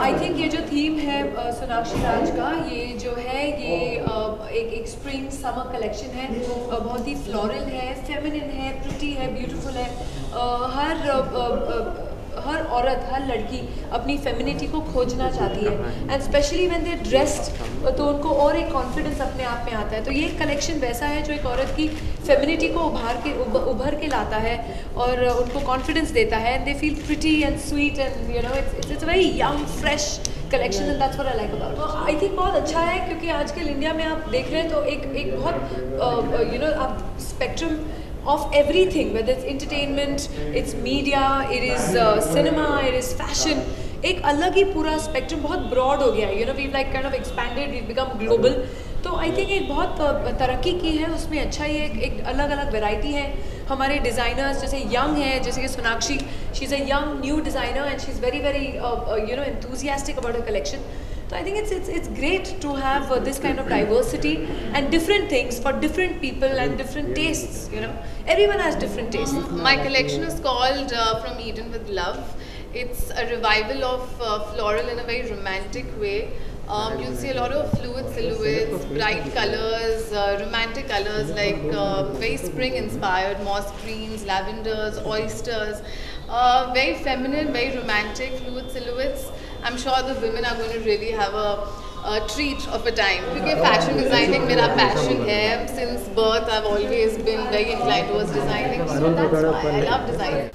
I think ये जो theme है सोनाक्षी राज का, ये जो है, ये एक एक स्प्रिंग समर कलेक्शन है। बहुत ही फ्लोरल है फेमिनिन है प्रिटी है ब्यूटीफुल है। हर हर औरत हर लड़की अपनी फेमिनिटी को खोजना चाहती है। And specially when they dressed तो उनको और एक कॉन्फिडेंस अपने आप में आता है। तो ये कलेक्शन वैसा है जो एक औरत की फेमिनिटी को उभार के उभर के लाता है और उनको कॉन्फिडेंस देता है। And they feel pretty and sweet and you know it's it's very young fresh collection and that's what I like about I think बहुत अच्छा है क्योंकि आजकल इंडिया में आप देख रहे हैं तो एक एक बहुत यू नो आप spectrum of everything, whether it's entertainment, it's media, it is uh, cinema, it is fashion. एक अलग ही पूरा स्पेक्ट्रम बहुत ब्रॉड हो गया है। You know we like kind of expanded we become global तो आई थिंक एक बहुत तरक्की की है उसमें अच्छा ही एक, एक अलग अलग वेराइटी है। हमारे डिज़ाइनर्स जैसे यंग है जैसे कि Sonakshi she is a young new designer and she is very very you know enthusiastic about a collection So I think it's, it's, it's great to have uh, this kind of diversity and different things for different people and different tastes, you know. Everyone has different tastes. My collection is called uh, From Eden with Love. It's a revival of uh, floral in a very romantic way. Um, you'll see a lot of fluid silhouettes, bright colors, uh, romantic colors like uh, very spring inspired, moss greens, lavenders, oysters. Uh, very feminine, very romantic, fluid silhouettes. I'm sure the women are going to really have a, treat of a time. Because fashion designing is our passion here. Since birth, I've always been very inclined towards designing. So that's why I love designing.